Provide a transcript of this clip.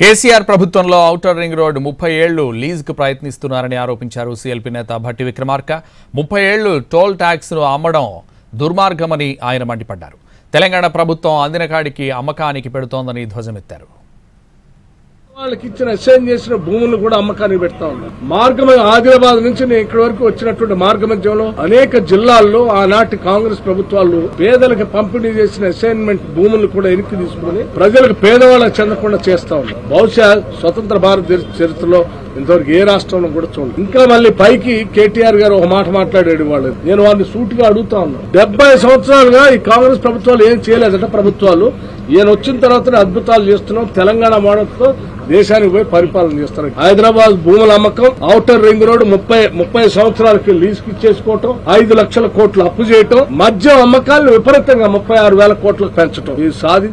కేసీఆర్ ప్రభుత్వంలో outer ring road ముప్పై ఏళ్ళు లీజుకు ప్రయత్నిస్తున్నారని ఆరోపించారు సీఎల్పీ నేత భట్టి విక్రమార్క. ముప్పై ఏళ్ళు టోల్ ట్యాక్స్ను అమ్మడం దుర్మార్గమని ఆయన మండిపడ్డారు. తెలంగాణ ప్రభుత్వం అందిన కాడికి అమ్మకానికి పెడుతోందని ధ్వజమెత్తారు. వాళ్ళకి ఇచ్చిన అసైన్ చేసిన భూములు కూడా అమ్మకానికి పెడతా ఉన్నారు. మార్గం ఆదిలాబాద్ నుంచి నేను ఇక్కడి వరకు వచ్చినటువంటి మార్గ మధ్యంలో అనేక జిల్లాల్లో ఆనాటి కాంగ్రెస్ ప్రభుత్వాలు పేదలకు పంపిణీ చేసిన అసైన్మెంట్ భూములు కూడా వెనక్కి తీసుకుని ప్రజలకు పేదవాళ్ళకి చెందకుండా చేస్తా ఉన్నారు. బహుశా స్వతంత్ర భారత చరిత్రలో ఇంతవరకు ఏ రాష్ట్రంలో కూడా చూడండి ఇంకా మళ్ళీ పైకి కేటీఆర్ గారు ఒక మాట మాట్లాడాడు వాళ్ళు నేను వారిని సూటిగా అడుగుతా ఉన్నాను డెబ్బై సంవత్సరాలుగా ఈ కాంగ్రెస్ ప్రభుత్వాలు ఏం చేయలేదట ప్రభుత్వాలు. ఈయన వచ్చిన తర్వాత అద్భుతాలు చేస్తున్నాం. తెలంగాణ మోడల్తో దేశానికి పోయి పరిపాలన చేస్తారు. హైదరాబాద్ భూముల అమ్మకం ఔటర్ రింగ్ రోడ్ ముప్పై ముప్పై సంవత్సరాలకి లీజుకి ఇచ్చేసుకోవటం ఐదు లక్షల కోట్లు అప్పు చేయటం మద్యం అమ్మకాలను విపరీతంగా ముప్పై ఆరు వేల కోట్లకు పెంచడం ఇది సాధి